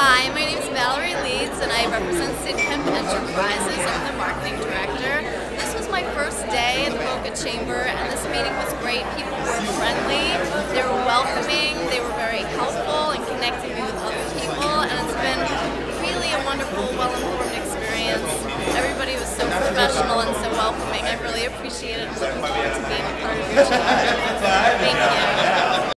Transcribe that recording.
Hi, my name is Valerie Leeds and I represent Sidcamp Enterprises. I'm the marketing director. This was my first day at the Boca Chamber and this meeting was great. People were friendly, they were welcoming, they were very helpful in connecting me with other people and it's been really a wonderful, well-informed experience. Everybody was so professional and so welcoming. I really appreciate it. I'm looking forward to being a part of your team.